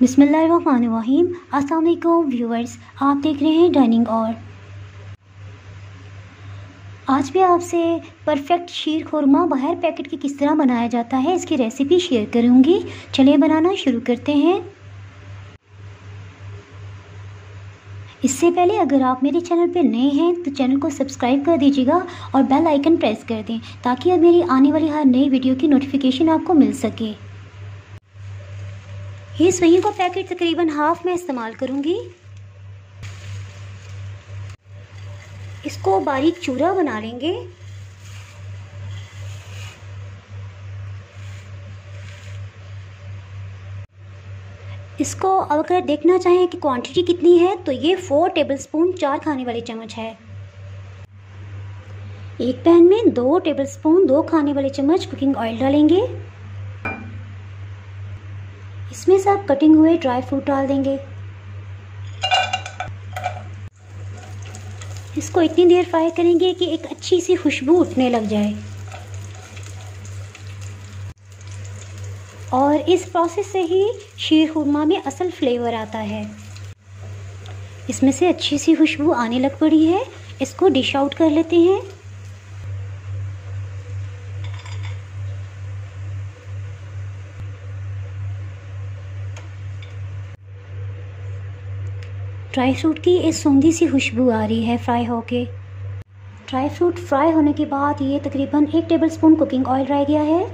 बिसमीम अस्सलाम व्यूअर्स आप देख रहे हैं डाइनिंग और। आज मैं आपसे परफेक्ट शीर खुरमा बाहर पैकेट की किस तरह बनाया जाता है, इसकी रेसिपी शेयर करूँगी। चलिए बनाना शुरू करते हैं। इससे पहले अगर आप मेरे चैनल पर नए हैं तो चैनल को सब्सक्राइब कर दीजिएगा और बेल आइकन प्रेस कर दें, ताकि अब मेरी आने वाली हर नई वीडियो की नोटिफिकेशन आपको मिल सके। ये सही का पैकेट तकरीबन हाफ़ में इस्तेमाल करूँगी। इसको बारीक चूरा बना लेंगे। इसको अगर देखना चाहें कि क्वांटिटी कितनी है तो ये फोर टेबलस्पून चार खाने वाले चम्मच है। एक पैन में दो टेबलस्पून दो खाने वाले चम्मच कुकिंग ऑयल डालेंगे। इसमें से आप कटिंग हुए ड्राई फ्रूट डाल देंगे। इसको इतनी देर फ्राई करेंगे कि एक अच्छी सी खुशबू उठने लग जाए। और इस प्रोसेस से ही शीर खुरमा में असल फ्लेवर आता है। इसमें से अच्छी सी खुशबू आने लग पड़ी है। इसको डिश आउट कर लेते हैं। ड्राई फ्रूट की इस सौंधी सी खुशबू आ रही है फ्राई होके। ड्राई फ्रूट फ्राई होने के बाद ये तकरीबन एक टेबलस्पून कुकिंग ऑयल रह गया है।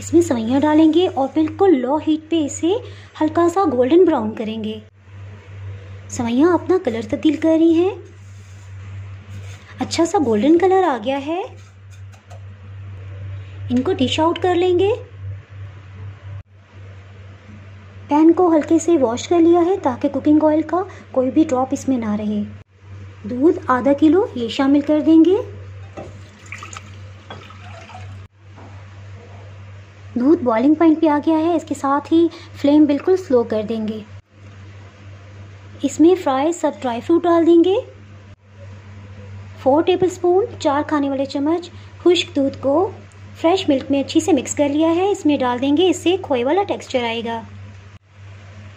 इसमें सवैयाँ डालेंगे और बिल्कुल लो हीट पे इसे हल्का सा गोल्डन ब्राउन करेंगे। सवैयाँ अपना कलर तब्दील कर रही हैं। अच्छा सा गोल्डन कलर आ गया है। इनको डिश आउट कर लेंगे। पैन को हल्के से वॉश कर लिया है ताकि कुकिंग ऑयल का कोई भी ड्रॉप इसमें ना रहे। दूध आधा किलो ये शामिल कर देंगे। दूध बॉइलिंग पॉइंट पे आ गया है, इसके साथ ही फ्लेम बिल्कुल स्लो कर देंगे। इसमें फ्राई सब ड्राई फ्रूट डाल देंगे। फोर टेबलस्पून चार खाने वाले चम्मच खुश्क दूध को फ्रेश मिल्क में अच्छी से मिक्स कर लिया है। इसमें डाल देंगे, इससे खोए वाला टेक्सचर आएगा।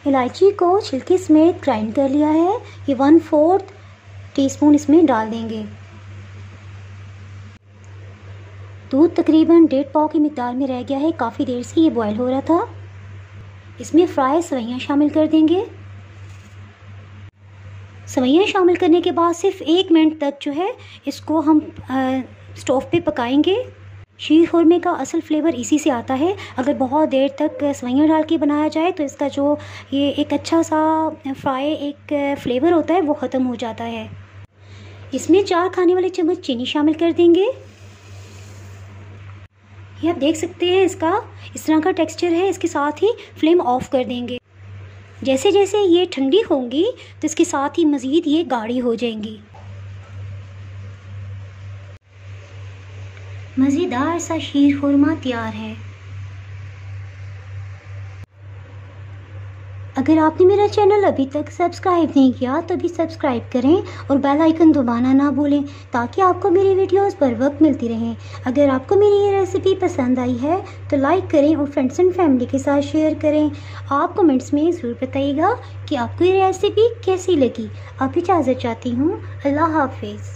इलायची को छिलके समेत ग्राइंड कर लिया है। ये वन फोर्थ टीस्पून इसमें डाल देंगे। दूध तकरीबन डेढ़ पाव की मकदार में रह गया है। काफ़ी देर से ये बॉयल हो रहा था। इसमें फ्राई सवैयाँ शामिल कर देंगे। सवैयाँ शामिल करने के बाद सिर्फ़ एक मिनट तक जो है, इसको हम स्टोव पे पकाएँगे। शीर खुरमे का असल फ्लेवर इसी से आता है। अगर बहुत देर तक सवैयाँ डाल के बनाया जाए तो इसका जो ये एक अच्छा सा फ्राई एक फ्लेवर होता है, वो ख़त्म हो जाता है। इसमें चार खाने वाले चम्मच चीनी शामिल कर देंगे। ये आप देख सकते हैं इसका, इस तरह का टेक्सचर है, इसके साथ ही फ्लेम ऑफ़ कर देंगे। जैसे जैसे ये ठंडी होंगी तो इसके साथ ही मज़ीद ये गाढ़ी हो जाएँगी। मज़ेदार सा शीर खुरमा तैयार है। अगर आपने मेरा चैनल अभी तक सब्सक्राइब नहीं किया तो भी सब्सक्राइब करें और बेल आइकन दबाना ना भूलें, ताकि आपको मेरी वीडियोस पर वक्त मिलती रहें। अगर आपको मेरी ये रेसिपी पसंद आई है तो लाइक करें और फ्रेंड्स एंड फैमिली के साथ शेयर करें। आप कमेंट्स में ज़रूर बताइएगा कि आपको ये रेसिपी कैसी लगी। अब इजाज़त चाहती हूँ। अल्लाह हाफिज़।